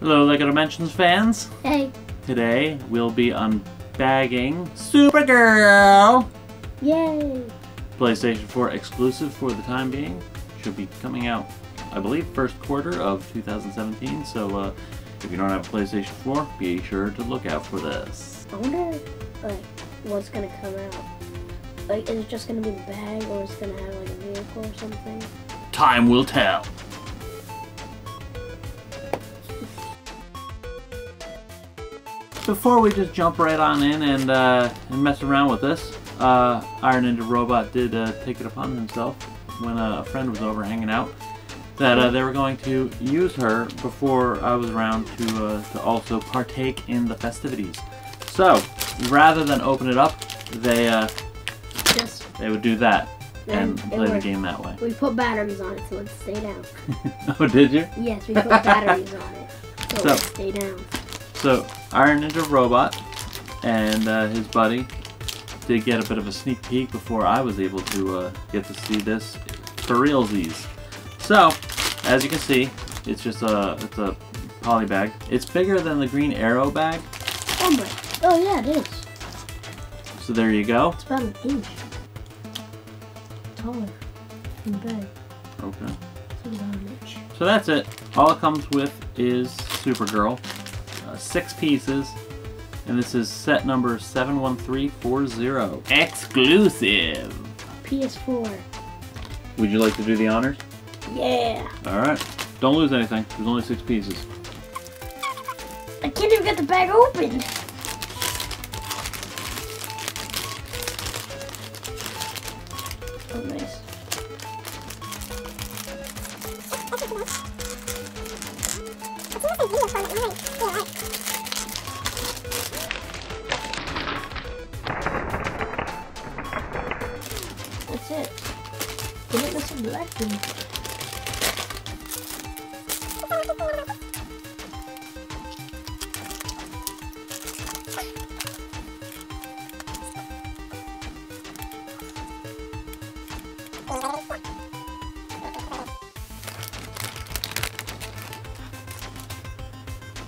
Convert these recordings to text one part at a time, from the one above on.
Hello, Lego Dimensions fans. Hey. Today we'll be unbagging Supergirl. Yay. PlayStation 4 exclusive for the time being. Should be coming out, I believe, first quarter of 2017. So uh, if you don't have a PlayStation 4, be sure to look out for this. I wonder, like, what's gonna come out. Like, is it just gonna be the bag, or is it gonna have like a vehicle or something? Time will tell. Before we just jump right on in and, uh, and mess around with this, uh, Iron Ninja Robot did uh, take it upon himself when a friend was over hanging out that uh, they were going to use her before I was around to, uh, to also partake in the festivities. So, rather than open it up, they uh, Just they would do that and And play the game that way. we put batteries on it so it stay down. oh, did you? Yes, we put batteries on it so, So- it stay down. So, Iron Ninja Robot and uh, his buddy did get a bit of a sneak peek before I was able to uh, get to see this for realsies. So, as you can see, it's just a it's a poly bag. It's bigger than the Green Arrow bag, Oh my. Oh yeah, it is. so there you go. It's about an inch taller the bag. Okay. So about an inch. So that's it. All it comes with is Supergirl. Six pieces. And this is set number 71340. Exclusive! PS4. Would you like to do the honors? Yeah. Alright. Don't lose anything. There's only six pieces. I can't even get the bag open. Oh, nice. Give it some black thing.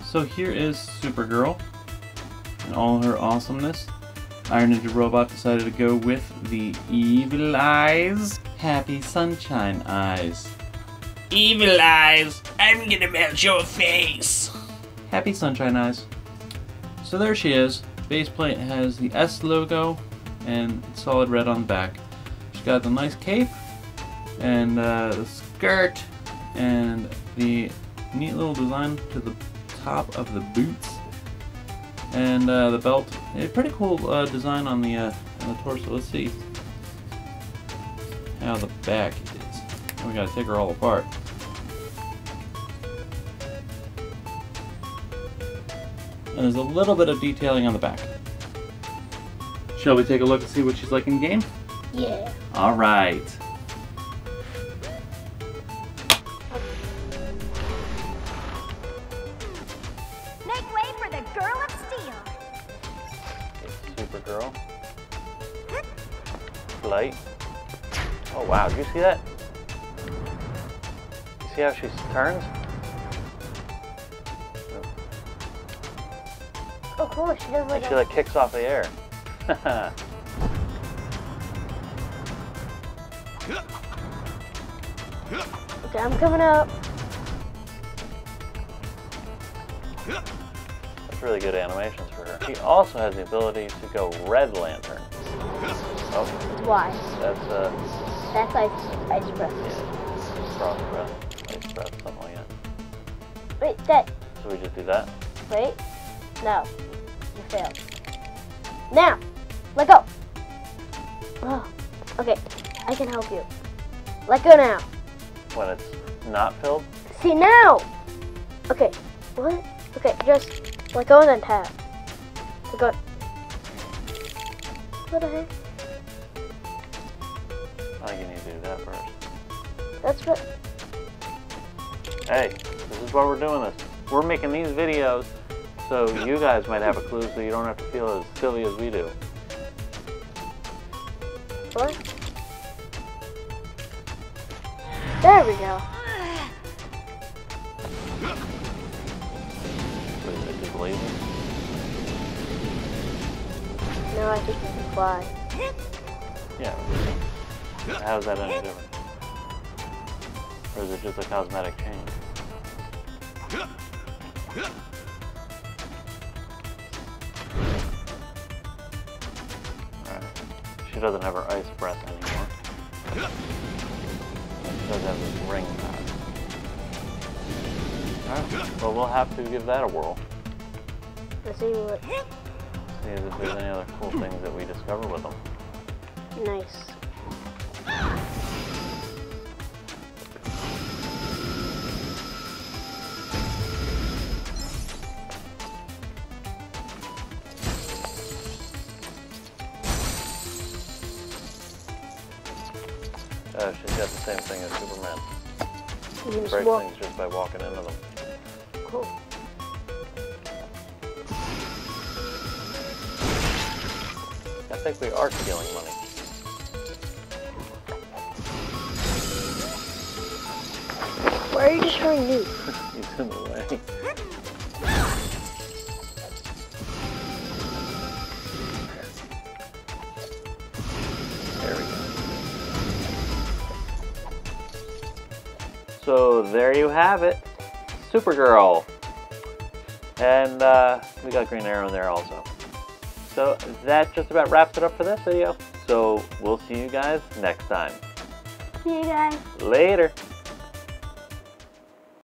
So here is Supergirl and all her awesomeness. Iron Ninja Robot decided to go with the evil eyes. Happy sunshine eyes. Evil eyes, I'm gonna melt your face. Happy sunshine eyes. So there she is. Base plate has the S logo and solid red on the back. She's got the nice cape and uh, the skirt and the neat little design to the top of the boots and uh, the belt. A pretty cool uh, design on the uh, on the torso. Let's see how the back is. We gotta take her all apart. and there's a little bit of detailing on the back. Shall we take a look and see what she's like in game? Yeah. All right. Make way for the Girl of Steel. Supergirl. Light. Oh wow, did you see that? See how she turns? Oh, cool. She does like And she like kicks off the air. Okay, I'm coming up. That's really good animations for her. She also has the ability to go Red Lantern. Oh, Why? that's uh, That's ice, ice breath. yeah, frost breath, ice breath, something like that. Wait, that. So we just do that. Wait. No. You failed. Now. Let go. Oh. Okay. I can help you. Let go now. When it's not filled, See now. Okay. What? Okay. Just let go and then tap. Let go. What the heck? I think you need to do that first. That's what... Hey, this is why we're doing this. We're making these videos so you guys might have a clue so you don't have to feel as silly as we do. What? There we go. Wait, no, I just need to fly. Yeah. How's that any different? Or is it just a cosmetic change? Alright. She doesn't have her ice breath anymore. She does have this ring. Alright. Well, we'll have to give that a whirl. Let's see what. See if there's any other cool things that we discover with them. Nice. Uh, she's got the same thing as Superman. You can just Break walk. things just by walking into them. Cool. I think we are stealing money. Why are you destroying me? He's in the way. So there you have it. Supergirl. And uh, we got Green Arrow in there also. So that just about wraps it up for this video. So we'll see you guys next time. See you guys. Later.